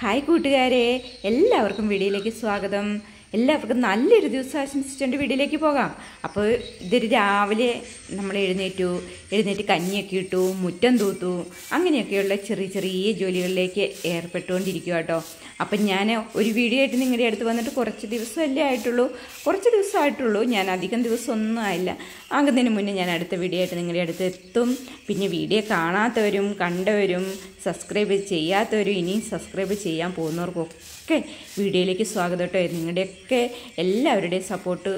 Hi കൂട്ടുകാരെ എല്ലാവർക്കും വീഡിയോയിലേക്ക് സ്വാഗതം. എല്ലാവർക്കും നല്ലൊരു ദിവസം ആശംസിച്ചുകൊണ്ട് വീട്ടിലേക്ക് പോകാം. അപ്പോൾ ഇതൊരു രാവിലെ നമ്മൾ എഴുന്നേറ്റു. എഴുന്നേറ്റ് കഞ്ഞിയൊക്കെ ഇട്ടു മുറ്റം തൂത്തു. അങ്ങനെയൊക്കെയുള്ള ചെറിയ ചെറിയ ജോലികളിലേക്ക് ഏർപ്പെട്ടുകൊണ്ടിരിക്കുക കേട്ടോ. അപ്പം ഞാൻ ഒരു വീഡിയോ ആയിട്ട് നിങ്ങളുടെ അടുത്ത് വന്നിട്ട് കുറച്ച് ദിവസമല്ലേ ആയിട്ടുള്ളൂ? കുറച്ച് ദിവസമായിട്ടുള്ളൂ. ഞാൻ അധികം ദിവസമൊന്നും ആയില്ല. ആകുന്നതിന് മുന്നേ ഞാൻ അടുത്ത വീഡിയോ ആയിട്ട് നിങ്ങളുടെ അടുത്ത് എത്തും. പിന്നെ വീഡിയോ കാണാത്തവരും കണ്ടവരും സബ്സ്ക്രൈബ് ചെയ്യാത്തവരും ഇനിയും സബ്സ്ക്രൈബ് ചെയ്യാൻ പോകുന്നവർക്കൊക്കെ വീഡിയോയിലേക്ക് സ്വാഗതം കേട്ടോ. നിങ്ങളുടെയൊക്കെ എല്ലാവരുടെയും സപ്പോർട്ട്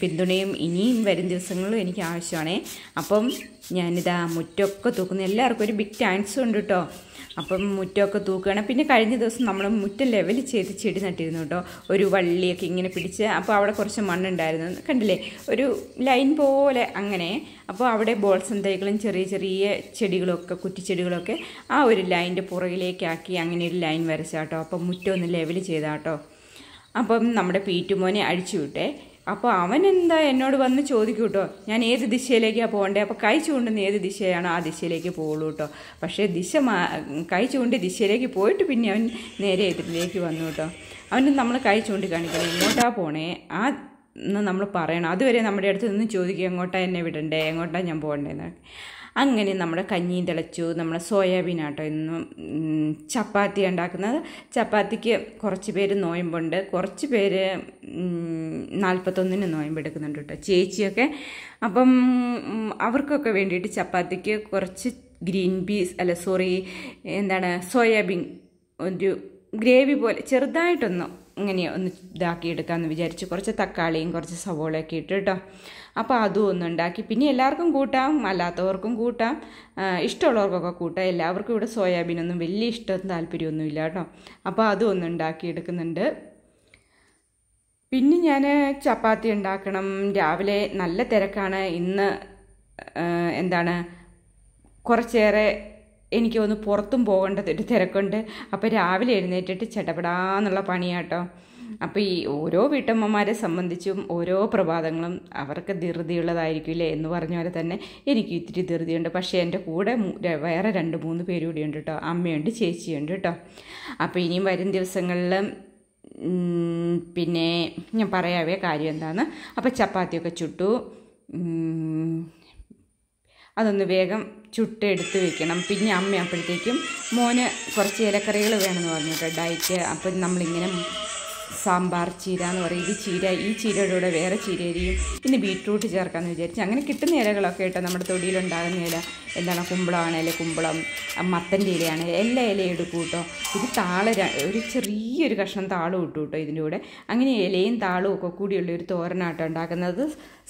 പിന്തുണയും ഇനിയും വരും ദിവസങ്ങളിലും എനിക്ക് ആവശ്യമാണേ. അപ്പം ഞാനിതാ മുറ്റമൊക്കെ തൂക്കുന്ന എല്ലാവർക്കും ഒരു ബിഗ് താങ്ക്സ് ഉണ്ട് കേട്ടോ അപ്പം മുറ്റമൊക്കെ തൂക്കുകയാണ്. പിന്നെ കഴിഞ്ഞ ദിവസം നമ്മൾ മുറ്റം ലെവൽ ചെയ്ത് ചെടി നട്ടിരുന്നു കേട്ടോ ഒരു വള്ളിയൊക്കെ ഇങ്ങനെ പിടിച്ച് അപ്പോൾ അവിടെ കുറച്ച് മണ്ണുണ്ടായിരുന്നു. കണ്ടില്ലേ? ഒരു ലൈൻ പോലെ അങ്ങനെ. അപ്പോൾ അവിടെ ബോൾസം ചെറിയ ചെറിയ ചെടികളൊക്കെ കുറ്റിച്ചെടികളൊക്കെ ആ ഒരു ലൈന്റെ പുറകിലേക്കാക്കി അങ്ങനെ ഒരു ലൈൻ വരച്ചാട്ടോ അപ്പം മുറ്റം ഒന്ന് ലെവൽ ചെയ്താട്ടോ അപ്പം നമ്മുടെ പീറ്റുമോനെ അഴിച്ചു വിട്ടേ. അപ്പോൾ അവൻ എന്താ എന്നോട് വന്ന് ചോദിക്കും കേട്ടോ. ഞാൻ ഏത് ദിശയിലേക്കാണ് പോകേണ്ടത് അപ്പോൾ കൈ ചൂണ്ടുന്ന ഏത് ദിശയാണോ ആ ദിശയിലേക്ക് പോകുള്ളൂ കേട്ടോ. പക്ഷേ ദിശ മാ കൈ ചൂണ്ടി ദിശയിലേക്ക് പോയിട്ട് പിന്നെ അവൻ നേരെ എതിരിലേക്ക് വന്നു കേട്ടോ. അവന് നമ്മൾ കൈ ചൂണ്ടി കാണിക്കണം എങ്ങോട്ടാ പോണേ? ആ നമ്മൾ പറയണം. അതുവരെ നമ്മുടെ അടുത്ത് നിന്ന് ചോദിക്കുക എങ്ങോട്ടാണ് എന്നെ വിടണ്ടേ? എങ്ങോട്ടാണ് ഞാൻ പോകണ്ടേന്ന്? അങ്ങനെ നമ്മുടെ കഞ്ഞിയും തിളച്ചു നമ്മുടെ സോയാബീൻ ആട്ടോ ഇന്നും ചപ്പാത്തി ഉണ്ടാക്കുന്നത്. ചപ്പാത്തിക്ക് കുറച്ച് പേര് നോയമ്പുണ്ട്. കുറച്ച് പേര് നാൽപ്പത്തൊന്നിന് നോയമ്പെടുക്കുന്നുണ്ട് കേട്ടോ ചേച്ചിയൊക്കെ. അപ്പം അവർക്കൊക്കെ വേണ്ടിയിട്ട് ചപ്പാത്തിക്ക് കുറച്ച് ഗ്രീൻ പീസ് അല്ല സോറി എന്താണ് സോയാബീൻ ഒരു ഗ്രേവി പോലെ ചെറുതായിട്ടൊന്ന് ഇങ്ങനെ ഒന്ന് ഇതാക്കി എടുക്കാമെന്ന് വിചാരിച്ച് കുറച്ച് തക്കാളിയും കുറച്ച് സവോളയൊക്കെ ഇട്ട് കേട്ടോ. അപ്പോൾ അതും ഒന്ന് ഉണ്ടാക്കി. പിന്നെ എല്ലാവർക്കും കൂട്ടാം അല്ലാത്തവർക്കും കൂട്ടാം. ഇഷ്ടമുള്ളവർക്കൊക്കെ കൂട്ടാം. എല്ലാവർക്കും ഇവിടെ സോയാബീനൊന്നും വലിയ ഇഷ്ടം താല്പര്യമൊന്നുമില്ല കേട്ടോ. അപ്പോൾ അതും ഒന്ന് ഉണ്ടാക്കി എടുക്കുന്നുണ്ട് പിന്നെ ഞാൻ ചപ്പാത്തി ഉണ്ടാക്കണം. രാവിലെ നല്ല തിരക്കാണ്. ഇന്ന് എന്താണ് കുറച്ചേറെ എനിക്ക് ഒന്ന് പുറത്തും പോകേണ്ടത് ഒരു തിരക്കുണ്ട്. അപ്പോൾ രാവിലെ എഴുന്നേറ്റിട്ട് ചടപടാന്നുള്ള പണിയാട്ടോ. അപ്പോൾ ഈ ഓരോ വീട്ടമ്മമാരെ സംബന്ധിച്ചും ഓരോ പ്രഭാതങ്ങളും അവർക്ക് ധൃതിയുള്ളതായിരിക്കില്ലേ എന്ന് പറഞ്ഞ പോലെ തന്നെ എനിക്ക് ഇത്തിരി ധൃതിയുണ്ട്. പക്ഷേ എന്റെ കൂടെ വേറെ രണ്ട് മൂന്ന് പേര് കൂടി ഉണ്ട് കേട്ടോ അമ്മയുണ്ട് ചേച്ചിയുണ്ട് കേട്ടോ അപ്പോൾ ഇനിയും വരും ദിവസങ്ങളിൽ പിന്നെ ഞാൻ പറയാവേ കാര്യം എന്താണ് അപ്പോൾ ചപ്പാത്തിയൊക്കെ ചുട്ടു. അതൊന്ന് വേഗം ചുട്ടെടുത്ത് വെക്കണം. പിന്നെ അമ്മ അപ്പോഴത്തേക്കും മോന് കുറച്ച് ഇലക്കറികൾ വേണമെന്ന് പറഞ്ഞു കേട്ടോ ഡയറ്റ് അപ്പം നമ്മളിങ്ങനെ സാമ്പാർ ചീര എന്ന് പറയും. ഇത് ചീര ഈ ചീരയുടെ കൂടെ വേറെ ചീര അരിയും പിന്നെ ബീട്രൂട്ട് ചേർക്കാമെന്ന് വിചാരിച്ചു. അങ്ങനെ കിട്ടുന്ന ഇലകളൊക്കെ കേട്ടോ നമ്മുടെ തൊടിയിലുണ്ടാകുന്ന ഇല. എന്താണ് കുമ്പളമാണേൽ കുമ്പളം മത്തന്റെ ഇലയാണേലും എല്ലാ ഇലയും എടുക്കും കേട്ടോ. ഇത് താള ഒരു ചെറിയൊരു കഷ്ണം താളും ഇട്ടു കേട്ടോ ഇതിന്റെ കൂടെ. അങ്ങനെ ഇലയും താളും ഒക്കെ കൂടിയുള്ള ഒരു തോരനാട്ടോ ഉണ്ടാക്കുന്നത്.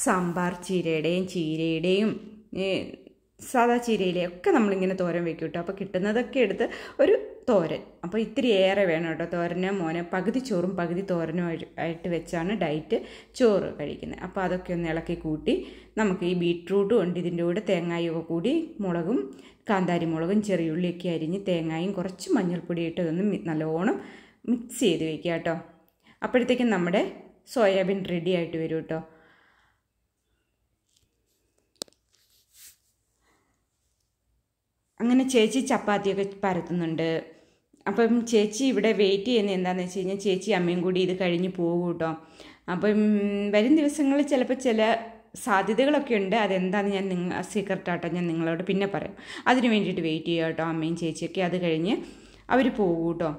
സാമ്പാർ ചീരയുടെയും ചീരയുടെയും സാദാ സാധാ ഒക്കെ നമ്മളിങ്ങനെ തോരൻ വെക്കും കേട്ടോ അപ്പോൾ കിട്ടുന്നതൊക്കെ എടുത്ത് ഒരു തോരൻ. അപ്പോൾ ഇത്തിരി ഏറെ വേണം കേട്ടോ തോരന് മോനെ പകുതി ചോറും പകുതി തോരനും ആയി- ആയിട്ട് വെച്ചാണ് ഡയറ്റ് ചോറ് കഴിക്കുന്നത്. അപ്പോൾ അതൊക്കെ ഒന്ന് ഇളക്കി കൂട്ടി നമുക്ക് ഈ ബീട്രൂട്ടും ഉണ്ട്. ഇതിന്റെ കൂടെ തേങ്ങായും കൂടി മുളകും കാന്താരി മുളകും ചെറിയുള്ളിയൊക്കെ അരിഞ്ഞ് തേങ്ങായും കുറച്ച് മഞ്ഞൾപ്പൊടി ഇട്ട് ഇതൊന്ന് നല്ലോണം മിക്സ് ചെയ്ത് വെക്കുക കേട്ടോ അപ്പോഴത്തേക്കും നമ്മുടെ സോയാബീൻ റെഡി ആയിട്ട് വരും കേട്ടോ അങ്ങനെ ചേച്ചി ചപ്പാത്തിയൊക്കെ പരത്തുന്നുണ്ട്. അപ്പം ചേച്ചി ഇവിടെ വെയിറ്റ് ചെയ്യുന്നത് എന്താണെന്ന് വെച്ച് കഴിഞ്ഞാൽ ചേച്ചി അമ്മയും കൂടി ഇത് കഴിഞ്ഞ് പോകും കേട്ടോ. അപ്പം വരും ദിവസങ്ങളിൽ ചിലപ്പോൾ ചില സാധ്യതകളൊക്കെ ഉണ്ട്. അതെന്താണെന്ന് ഞാൻ നിങ്ങൾ സീക്രട്ടാട്ടോ ഞാൻ നിങ്ങളോട് പിന്നെ പറയാം. അതിന് വേണ്ടിയിട്ട് വെയിറ്റ് ചെയ്യുക കേട്ടോ അമ്മയും ചേച്ചിയൊക്കെ അത് കഴിഞ്ഞ് അവർ പോകും കേട്ടോ.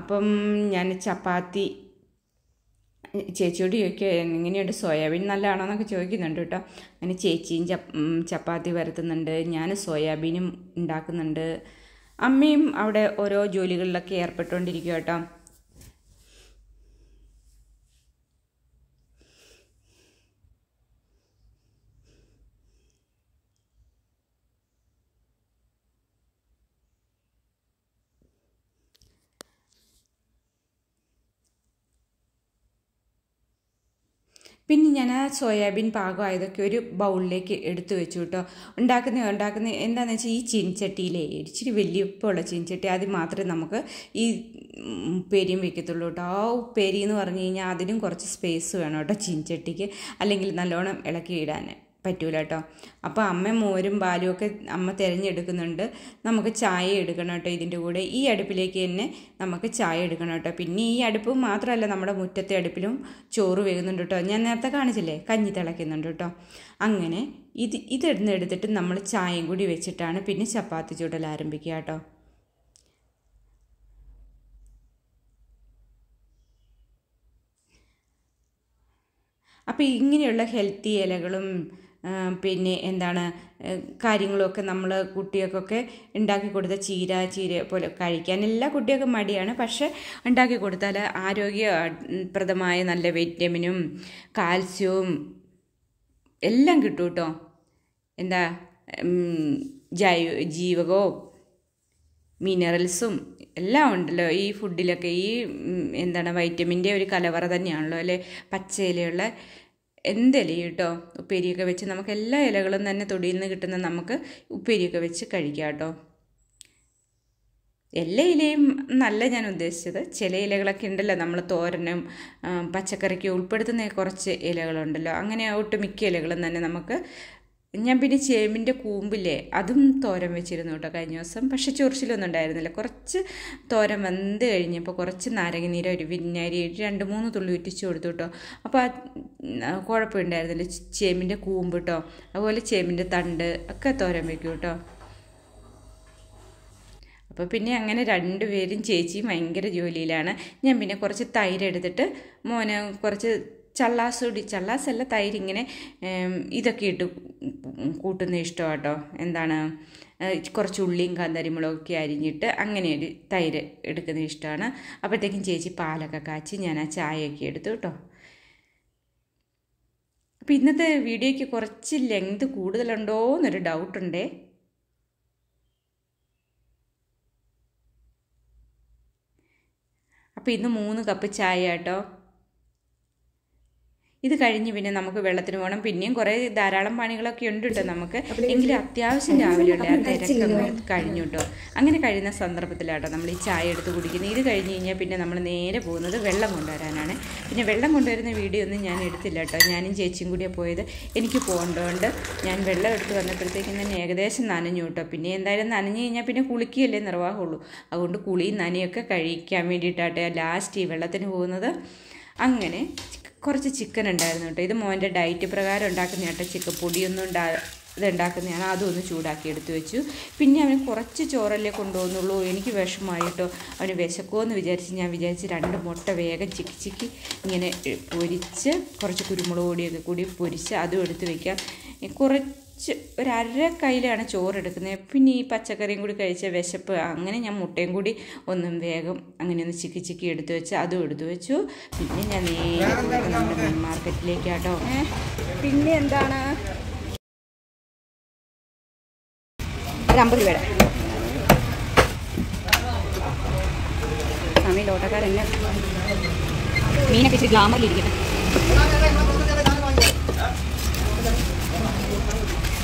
അപ്പം ഞാൻ ചപ്പാത്തി ചേച്ചിയോട് എങ്ങനെയുണ്ട്? സോയാബീൻ നല്ലതാണോ എന്നൊക്കെ ചോദിക്കുന്നുണ്ട് കേട്ടോ. അങ്ങനെ ചേച്ചിയും ചപ്പാത്തി വരത്തുന്നുണ്ട് ഞാൻ സോയാബീനും ഉണ്ടാക്കുന്നുണ്ട്. അമ്മയും അവിടെ ഓരോ ജോലികളിലൊക്കെ ഏർപ്പെട്ടുകൊണ്ടിരിക്കുക കേട്ടോ. പിന്നെ ഞാൻ ആ സോയാബീൻ പാകമായതൊക്കെ ഒരു ബൗളിലേക്ക് എടുത്തു വെച്ചു കേട്ടോ. ഉണ്ടാക്കുന്ന ഉണ്ടാക്കുന്ന എന്താണെന്ന് വെച്ചാൽ ഈ ചീൻചട്ടിയിലേ ഇച്ചിരി വലിയപ്പമുള്ള ചീനിച്ചട്ടി അത് മാത്രമേ നമുക്ക് ഈ ഉപ്പേരിയും വെക്കത്തുള്ളൂ കേട്ടോ. ആ ഉപ്പേരി എന്ന് പറഞ്ഞു കഴിഞ്ഞാൽ അതിനും കുറച്ച് സ്പേസ് വേണം കേട്ടോ ചീനിച്ചട്ടിക്ക്. അല്ലെങ്കിൽ നല്ലോണം ഇളക്കി ഇടാൻ പറ്റൂല കേട്ടോ അപ്പോൾ അമ്മ മോരും പാലും ഒക്കെ അമ്മ തിരഞ്ഞെടുക്കുന്നുണ്ട്. നമുക്ക് ചായ എടുക്കണം കേട്ടോ ഇതിന്റെ കൂടെ. ഈ അടുപ്പിലേക്ക് തന്നെ നമുക്ക് ചായ എടുക്കണം കേട്ടോ. പിന്നെ ഈ അടുപ്പ് മാത്രമല്ല നമ്മുടെ മുറ്റത്തെ അടുപ്പിലും ചോറ് വേകുന്നുണ്ട് കേട്ടോ. ഞാൻ നേരത്തെ കാണിച്ചില്ലേ? കഞ്ഞി തിളയ്ക്കുന്നുണ്ട് കേട്ടോ. അങ്ങനെ ഇത് ഇതെടുന്ന് എടുത്തിട്ട് നമ്മൾ ചായയും കൂടി വെച്ചിട്ടാണ് പിന്നെ ചപ്പാത്തി ചൂടൽ ആരംഭിക്കുക കേട്ടോ. അപ്പോൾ ഇങ്ങനെയുള്ള ഹെൽത്തി ഇലകളും പിന്നെ എന്താണ് കാര്യങ്ങളൊക്കെ നമ്മൾ കുട്ടികൾക്കൊക്കെ ഉണ്ടാക്കി കൊടുത്ത ചീര ചീര പോലെ കഴിക്കാൻ എല്ലാ കുട്ടികൾക്കും മടിയാണ്. പക്ഷേ ഉണ്ടാക്കി കൊടുത്താൽ ആരോഗ്യപ്രദമായ നല്ല വിറ്റമിനും കാൽസ്യവും എല്ലാം കിട്ടും കേട്ടോ എന്താ ജൈവ ജീവകവും മിനറൽസും എല്ലാം ഉണ്ടല്ലോ. ഈ ഫുഡിലൊക്കെ ഈ എന്താണ് വൈറ്റമിന്റെ ഒരു കലവറ തന്നെയാണല്ലോ അല്ലേ? പച്ചയിലയുള്ള എന്തിലയും കേട്ടോ ഉപ്പേരിയൊക്കെ വെച്ച് നമുക്ക് എല്ലാ ഇലകളും തന്നെ തൊടിയിൽ നിന്ന് കിട്ടുന്ന നമുക്ക് ഉപ്പേരിയൊക്കെ വെച്ച് കഴിക്കാം കേട്ടോ എല്ലാ ഇലയും നല്ല ഞാൻ ഉദ്ദേശിച്ചത് ചില ഇലകളൊക്കെ ഉണ്ടല്ലോ നമ്മൾ തോരനും പച്ചക്കറിക്കും ഉൾപ്പെടുത്തുന്ന കുറച്ച് ഇലകളുണ്ടല്ലോ. അങ്ങനെ ഒട്ടുമിക്ക ഇലകളും തന്നെ നമുക്ക് ഞാൻ പിന്നെ ചേമ്പിന്റെ കൂമ്പില്ലേ അതും തോരൻ വെച്ചിരുന്നു കേട്ടോ കഴിഞ്ഞ ദിവസം. പക്ഷെ ചൊറിച്ചിലൊന്നും ഉണ്ടായിരുന്നില്ല. കുറച്ച് തോരൻ വെന്ത് കഴിഞ്ഞപ്പോൾ കുറച്ച് നാരങ്ങനീര ഒരു വിന്നാരി രണ്ട് മൂന്ന് തുള്ളി ഉറ്റിച്ച് കൊടുത്തു കേട്ടോ. അപ്പോൾ ആ കുഴപ്പമുണ്ടായിരുന്നില്ല. ചേമ്പിന്റെ കൂമ്പ് കേട്ടോ. അതുപോലെ ചേമ്പിന്റെ തണ്ട് ഒക്കെ തോരൻ വെക്കും കേട്ടോ. അപ്പോൾ പിന്നെ അങ്ങനെ രണ്ടുപേരും ചേച്ചിയും ഭയങ്കര ജോലിയിലാണ്. ഞാൻ പിന്നെ കുറച്ച് തൈര് എടുത്തിട്ട് മോന് കുറച്ച് ചള്ളാസ് കൂടി ചള്ളാസ് അല്ല തൈര് ഇങ്ങനെ ഇതൊക്കെ ഇട്ട് കൂട്ടുന്ന ഇഷ്ടം കേട്ടോ എന്താണ് കുറച്ച് ഉള്ളിയും കാന്താരിമുളകൊക്കെ അരിഞ്ഞിട്ട് അങ്ങനെ ഒരു തൈര് എടുക്കുന്ന ഇഷ്ടമാണ്. അപ്പോഴത്തേക്കും ചേച്ചി പാലൊക്കെ കാച്ചി ഞാൻ ആ ചായയൊക്കെ എടുത്തു കേട്ടോ. അപ്പോൾ ഇന്നത്തെ വീഡിയോയ്ക്ക് കുറച്ച് ലെങ്ത് കൂടുതലുണ്ടോ എന്നൊരു ഡൗട്ടുണ്ടേ. അപ്പോൾ ഇന്ന് മൂന്ന് കപ്പ് ചായ കേട്ടോ. ഇത് കഴിഞ്ഞ് പിന്നെ നമുക്ക് വെള്ളത്തിന് പോകണം പിന്നെയും കുറേ ധാരാളം പണികളൊക്കെ ഉണ്ട് കേട്ടോ നമുക്ക് എങ്കിലും അത്യാവശ്യം രാവിലെയുള്ള ആ തിരക്കൊക്കെ കഴിഞ്ഞു കേട്ടോ. അങ്ങനെ കഴിയുന്ന സന്ദർഭത്തിലാട്ടോ നമ്മൾ ഈ ചായ എടുത്ത് കുടിക്കുന്നത്. ഇത് കഴിഞ്ഞ് കഴിഞ്ഞാൽ പിന്നെ നമ്മൾ നേരെ പോകുന്നത് വെള്ളം കൊണ്ടുവരാനാണ്. പിന്നെ വെള്ളം കൊണ്ടുവരുന്ന വീഡിയോ ഒന്നും ഞാൻ എടുത്തില്ല കേട്ടോ. ഞാനും ചേച്ചിയും കൂടിയാണ് പോയത്. എനിക്ക് പോകേണ്ടതുകൊണ്ട് ഞാൻ വെള്ളം എടുത്ത് വന്നപ്പോഴത്തേക്കും തന്നെ ഏകദേശം നനഞ്ഞു കേട്ടോ. പിന്നെ എന്തായാലും നനഞ്ഞു കഴിഞ്ഞാൽ പിന്നെ കുളിക്കുകയല്ലേ നിർവാഹമുള്ളൂ. അതുകൊണ്ട് കുളിയും നനയൊക്കെ കഴിക്കാൻ വേണ്ടിയിട്ടാട്ടെ ലാസ്റ്റ് ഈ വെള്ളത്തിന് പോകുന്നത്. അങ്ങനെ കുറച്ച് ചിക്കൻ ഉണ്ടായിരുന്നു കേട്ടോ ഇത് മോന്റെ ഡയറ്റ് പ്രകാരം ഉണ്ടാക്കുന്ന കേട്ടോ ചിക്കൻ പൊടിയൊന്നും ഉണ്ടാ ഇത് ഉണ്ടാക്കുന്നതാണ്. അതും ഒന്ന് ചൂടാക്കി എടുത്തു വെച്ചു. പിന്നെ അവന് കുറച്ച് ചോറല്ലേ കൊണ്ടുപോകുന്നുള്ളൂ. എനിക്ക് വിഷമമായിട്ടോ അവന് വിശക്കുമെന്ന് വിചാരിച്ച് ഞാൻ വിചാരിച്ച് രണ്ട് മുട്ട വേഗം ചിക്കി ചിക്കി ഇങ്ങനെ പൊരിച്ച് കുറച്ച് കുരുമുളക് പൊടിയൊക്കെ കൂടി പൊരിച്ച് അതും എടുത്ത് വയ്ക്കാം എ, കുറച്ച് ഒരു അര കയ്യിലാണ് ചോറ് എടുക്കുന്നത് പിന്നെ ഈ പച്ചക്കറിയും കൂടി കഴിച്ച വിശപ്പ് അങ്ങനെ ഞാൻ മുട്ടയും കൂടി ഒന്നും വേഗം അങ്ങനെ ഒന്ന് ചിക്കി ചിക്കി എടുത്ത് വെച്ച് അതും എടുത്തു വെച്ചു. പിന്നെ ഞാൻ നേരെ നമ്മുടെ മീൻ മാർക്കറ്റിലേക്കാട്ടോ പിന്നെ എന്താണ്? അമ്പത് രൂപയുടെ. സമയം ഓട്ടക്കാരെന്നെ മീനൊക്കെ ഇച്ചിരി ഗ്ലാമറിലിരിക്കട്ടെ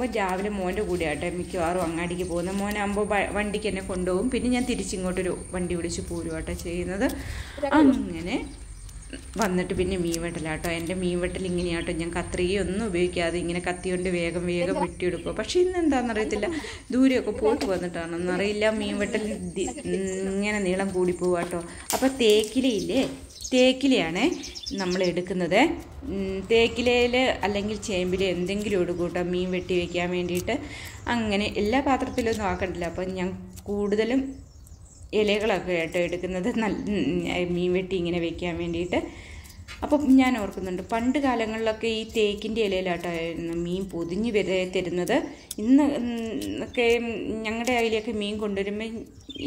പോകുമ്പോൾ രാവിലെ മോന്റെ കൂടെ ആട്ടെ മിക്കവാറും അങ്ങാടിക്ക് പോകുന്ന. മോനാകുമ്പോൾ വണ്ടിക്ക് എന്നെ കൊണ്ടുപോകും. പിന്നെ ഞാൻ തിരിച്ചിങ്ങോട്ടൊരു വണ്ടി വിളിച്ച് പോരുവാട്ടോ ചെയ്യുന്നത്. അങ്ങനെ വന്നിട്ട് പിന്നെ മീൻ വെട്ടലാട്ടോ എന്റെ മീൻ വെട്ടൽ ഇങ്ങനെയാട്ടോ. ഞാൻ കത്രിയൊന്നും ഉപയോഗിക്കാതെ ഇങ്ങനെ കത്തി കൊണ്ട് വേഗം വേഗം വെട്ടിയെടുക്കുക പക്ഷേ ഇന്ന് എന്താണെന്നറിയത്തില്ല ദൂരെയൊക്കെ പോയിട്ട് വന്നിട്ടാണെന്നറിയില്ല. മീൻ വെട്ടൽ ഇങ്ങനെ നീളം കൂടി പോവാട്ടോ അപ്പോൾ തേക്കിലയില്ലേ? തേക്കിലയാണ് നമ്മൾ എടുക്കുന്നത്. തേക്കിലയിൽ അല്ലെങ്കിൽ ചേമ്പിൽ എന്തെങ്കിലും എടുക്കൂട്ടോ മീൻ വെട്ടി വയ്ക്കാൻ വേണ്ടിയിട്ട് അങ്ങനെ എല്ലാ പാത്രത്തിലൊന്നും ആക്കണ്ടില്ല. അപ്പം ഞാൻ കൂടുതലും ഇലകളൊക്കെ ആയിട്ട് എടുക്കുന്നത് നല്ല മീൻ വെട്ടി ഇങ്ങനെ വയ്ക്കാൻ വേണ്ടിയിട്ട്. അപ്പം ഞാൻ ഓർക്കുന്നുണ്ട് പണ്ട് കാലങ്ങളിലൊക്കെ ഈ തേക്കിന്റെ ഇലയിലാട്ടായിരുന്നു മീൻ പൊതിഞ്ഞ് വരെ തരുന്നത്. ഇന്ന് ഒക്കെ ഞങ്ങളുടെ അതിലൊക്കെ മീൻ കൊണ്ടുവരുമ്പോൾ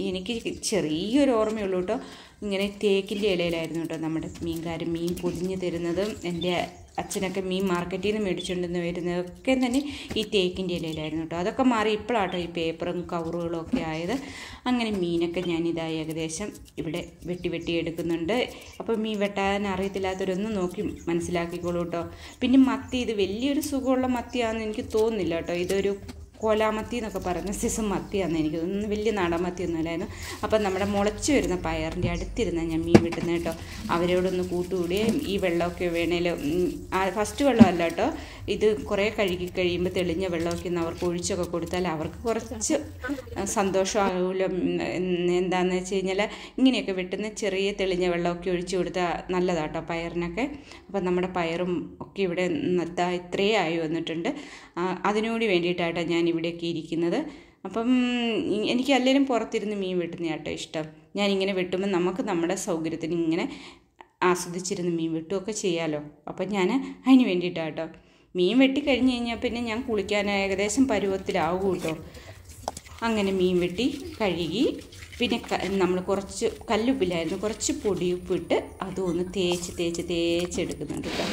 എനിക്ക് ചെറിയൊരു ഓർമ്മയുള്ളൂ കേട്ടോ. ഇങ്ങനെ തേക്കിന്റെ ഇലയിലായിരുന്നു കേട്ടോ നമ്മുടെ മീൻകാരൻ മീൻ പൊതിഞ്ഞ് തരുന്നതും. എന്റെ അച്ഛനൊക്കെ മീൻ മാർക്കറ്റിൽ നിന്ന് മേടിച്ചുകൊണ്ടെന്ന് വരുന്നതൊക്കെ തന്നെ ഈ തേക്കിന്റെ ഇലയിലായിരുന്നു കേട്ടോ. അതൊക്കെ മാറി ഇപ്പോഴാട്ടോ ഈ പേപ്പറും കവറുകളും ഒക്കെ ആയത്. അങ്ങനെ മീനൊക്കെ ഞാനിതായി ഏകദേശം ഇവിടെ വെട്ടി വെട്ടി എടുക്കുന്നുണ്ട്. അപ്പോൾ മീൻ വെട്ടാൻ അറിയത്തില്ലാത്തവരൊന്നും നോക്കി മനസ്സിലാക്കിക്കോളൂ കേട്ടോ. പിന്നെ മത്തി ഇത് വലിയൊരു സുഖമുള്ള മത്തിയാണെന്ന് എനിക്ക് തോന്നുന്നില്ല കേട്ടോ. ഇതൊരു കോലാമത്തി എന്നൊക്കെ പറയുന്ന സിസം മത്തിയാണെന്ന് എനിക്ക് തോന്നുന്നു വലിയ നാടൻ മത്തിയൊന്നും അല്ലായിരുന്നു അപ്പം നമ്മുടെ മുളച്ച് വരുന്ന പയറിന്റെ അടുത്തിരുന്ന ഞാൻ മീൻ വിട്ടുന്ന കേട്ടോ. അവരോടൊന്ന് കൂട്ടുകൂടിയും ഈ വെള്ളമൊക്കെ വേണേലും ഫസ്റ്റ് വെള്ളമല്ല കേട്ടോ. ഇത് കുറേ കഴുകി കഴിയുമ്പോൾ തെളിഞ്ഞ വെള്ളമൊക്കെ ഒന്ന് അവർക്ക് ഒഴിച്ചൊക്കെ കൊടുത്താൽ അവർക്ക് കുറച്ച് സന്തോഷമാകുമല്ലോ എന്താണെന്ന് വെച്ച് കഴിഞ്ഞാൽ ഇങ്ങനെയൊക്കെ വെട്ടുന്ന ചെറിയ തെളിഞ്ഞ വെള്ളമൊക്കെ ഒഴിച്ചു കൊടുത്താൽ നല്ലതാട്ടോ പയറിനൊക്കെ. അപ്പം നമ്മുടെ പയറും ഒക്കെ ഇവിടെ ഇന്നത്തെ ഇത്രയേ ആയി വന്നിട്ടുണ്ട്. അതിനുകൂടി വേണ്ടിയിട്ടാട്ടോ ഞാൻ ഇവിടെയൊക്കെ ഇരിക്കുന്നത്. അപ്പം എനിക്ക് എല്ലാവരും പുറത്തിരുന്ന് മീൻ വെട്ടുന്ന കേട്ടോ ഇഷ്ടം. ഞാനിങ്ങനെ വെട്ടുമ്പോൾ നമുക്ക് നമ്മുടെ സൗകര്യത്തിന് ഇങ്ങനെ ആസ്വദിച്ചിരുന്ന് മീൻ വെട്ടുകയൊക്കെ ചെയ്യാമല്ലോ അപ്പം ഞാൻ അതിന് വേണ്ടിയിട്ടാട്ടോ. മീൻ വെട്ടി കഴിഞ്ഞ് കഴിഞ്ഞാൽ പിന്നെ ഞാൻ കുളിക്കാൻ ഏകദേശം പരുവത്തിലാവും കേട്ടോ അങ്ങനെ മീൻ വെട്ടി കഴുകി പിന്നെ നമ്മൾ കുറച്ച് കല്ലുപ്പില്ലായിരുന്നു കുറച്ച് പൊടിയുപ്പിട്ട് അതും ഒന്ന് തേച്ച് തേച്ച് തേച്ചെടുക്കുന്നുണ്ട് കേട്ടോ.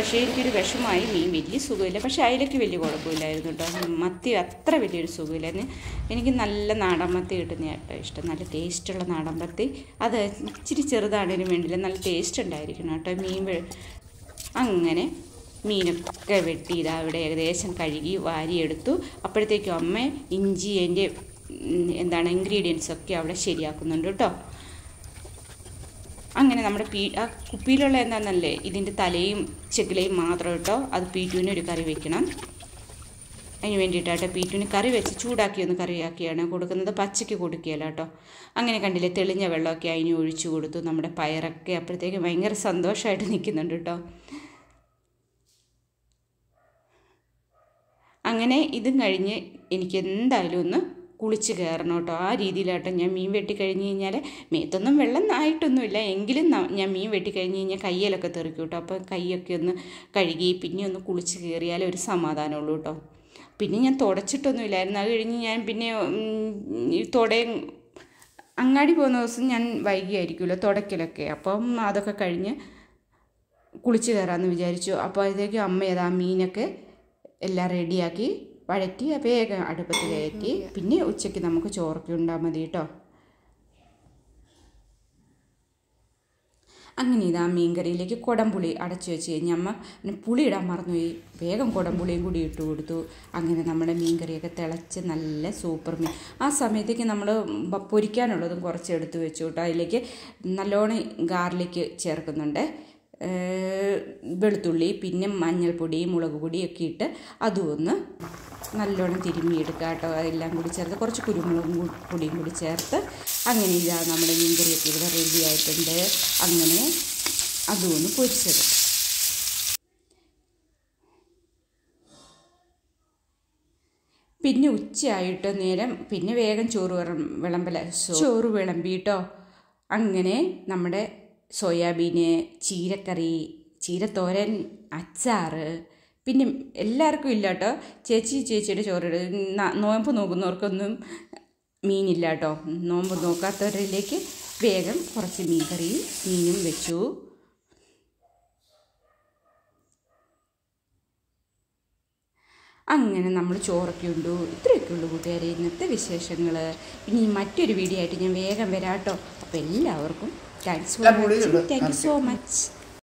പക്ഷേ എനിക്കൊരു വിഷമായി മീൻ വലിയ സുഖമില്ല. പക്ഷേ അതിലേക്ക് വലിയ കുഴപ്പമില്ലായിരുന്നു കേട്ടോ. മത്തി അത്ര വലിയൊരു സുഖമില്ലായിരുന്നു. എനിക്ക് നല്ല നാടൻ മത്തി കിട്ടുന്ന കേട്ടോ ഇഷ്ടം. നല്ല ടേസ്റ്റുള്ള നാടൻ മത്തി. അത് ഇച്ചിരി ചെറുതാണേലും വേണ്ടില്ല നല്ല ടേസ്റ്റ് ഉണ്ടായിരിക്കണം കേട്ടോ. മീൻ അങ്ങനെ മീനൊക്കെ വെട്ടി ഇതാ അവിടെ ഏകദേശം കഴുകി വാരിയെടുത്തു. അപ്പോഴത്തേക്കും അമ്മ ഇഞ്ചി എന്റെ എന്താണ് ഇൻഗ്രീഡിയൻസ് ഒക്കെ അവിടെ ശരിയാക്കുന്നുണ്ട് കേട്ടോ. അങ്ങനെ നമ്മുടെ പീ ആ കുപ്പിയിലുള്ള എന്താണെന്നല്ലേ ഇതിന്റെ തലയും ചെക്കിലയും മാത്രം കേട്ടോ അത് പീറ്റുവിന് ഒരു കറി വെക്കണം. അതിന് വേണ്ടിയിട്ടാട്ടോ പീറ്റുവിന് കറി വെച്ച് ചൂടാക്കി ഒന്ന് കറിയാക്കിയാണ് കൊടുക്കുന്നത്. പച്ചയ്ക്ക് കൊടുക്കുകയല്ല കേട്ടോ. അങ്ങനെ കണ്ടില്ലേ തെളിഞ്ഞ വെള്ളമൊക്കെ അതിന് ഒഴിച്ചു കൊടുത്തു. നമ്മുടെ പയറൊക്കെ അപ്പോഴത്തേക്ക് ഭയങ്കര സന്തോഷമായിട്ട് നിൽക്കുന്നുണ്ട് കേട്ടോ. അങ്ങനെ ഇതും കഴിഞ്ഞ് എനിക്ക് എന്തായാലും ഒന്ന് കുളിച്ച് കയറണം കേട്ടോ. ആ രീതിയിലാട്ടോ ഞാൻ മീൻ വെട്ടി കഴിഞ്ഞ് കഴിഞ്ഞാൽ മേത്തൊന്നും വെള്ളം ആയിട്ടൊന്നുമില്ല. എങ്കിലും ഞാൻ മീൻ വെട്ടി കഴിഞ്ഞ് കഴിഞ്ഞാൽ കയ്യിലൊക്കെ തെറിക്കും കേട്ടോ. അപ്പോൾ കൈയൊക്കെ ഒന്ന് കഴുകി പിന്നെ ഒന്ന് കുളിച്ച് കയറിയാലേ ഒരു സമാധാനമുള്ളൂ കേട്ടോ. പിന്നെ ഞാൻ തുടച്ചിട്ടൊന്നുമില്ലായിരുന്നു. അത് കഴിഞ്ഞ് ഞാൻ പിന്നെ തുടയും അങ്ങാടി പോകുന്ന ദിവസം ഞാൻ വൈകിയായിരിക്കുമല്ലോ തുടക്കലൊക്കെ അപ്പം അതൊക്കെ കഴിഞ്ഞ് കുളിച്ച് കയറാമെന്ന് വിചാരിച്ചു. അപ്പോൾ അതിലേക്ക് അമ്മ ഏതാ മീനൊക്കെ എല്ലാം റെഡിയാക്കി വഴറ്റി വേഗം അടുപ്പത്ത് കയറ്റി. പിന്നെ ഉച്ചയ്ക്ക് നമുക്ക് ചോറൊക്കെ ഉണ്ടാൽ മതി കേട്ടോ അങ്ങനെ ഇതാ മീൻകറിയിലേക്ക് കുടംപുളി അടച്ചു വെച്ച് കഴിഞ്ഞാൽ അമ്മ പിന്നെ പുളി ഇടാൻ മറന്നുപോയി. വേഗം കുടംപുളിയും കൂടി ഇട്ട് കൊടുത്തു. അങ്ങനെ നമ്മുടെ മീൻകറിയൊക്കെ തിളച്ച് നല്ല സൂപ്പർ മീൻ. ആ സമയത്തേക്ക് നമ്മൾ പൊരിക്കാനുള്ളതും കുറച്ച് എടുത്ത് വെച്ചു കേട്ടോ അതിലേക്ക് നല്ലോണം ഗാർലിക്ക് ചേർക്കുന്നുണ്ട്. വെളുത്തുള്ളി പിന്നെ മഞ്ഞൾപ്പൊടി മുളക് പൊടിയൊക്കെ ഇട്ട് അതും ഒന്ന് നല്ലോണം തിരുമ്മിയെടുക്കുക കേട്ടോ. അതെല്ലാം കൂടി ചേർത്ത് കുറച്ച് കുരുമുളകും പൊടിയും കൂടി ചേർത്ത് അങ്ങനെ ഇതാ നമ്മുടെ മീൻകറിയൊക്കെ ഇവിടെ റെഡി ആയിട്ടുണ്ട്. അങ്ങനെ അതും ഒന്ന് പൊരിച്ചത് പിന്നെ ഉച്ചയായിട്ട് നേരം പിന്നെ വേഗം ചോറ് വിളം വിളമ്പല ചോറ് വിളമ്പിട്ടോ അങ്ങനെ നമ്മുടെ സോയാബീന് ചീരക്കറി ചീരത്തോരൻ അച്ചാറ്. പിന്നെ എല്ലാവർക്കും ഇല്ല കേട്ടോ ചേച്ചി ചേച്ചിയുടെ ചോറ് നോമ്പ് നോക്കുന്നവർക്കൊന്നും മീനില്ല കേട്ടോ നോമ്പ് നോക്കാത്തവരിലേക്ക് വേഗം കുറച്ച് മീൻ കറി മീനും വെച്ചു. അങ്ങനെ നമ്മൾ ചോറൊക്കെ ഉണ്ടു. ഇത്രയൊക്കെ ഉള്ളൂ കൂട്ടുകാരെ. ഇന്നത്തെ വിശേഷങ്ങൾ ഇനി മറ്റൊരു വീഡിയോ ആയിട്ട് ഞാൻ വേഗം വരാം കേട്ടോ അപ്പോൾ എല്ലാവർക്കും Thanks for watching. Thank you so much.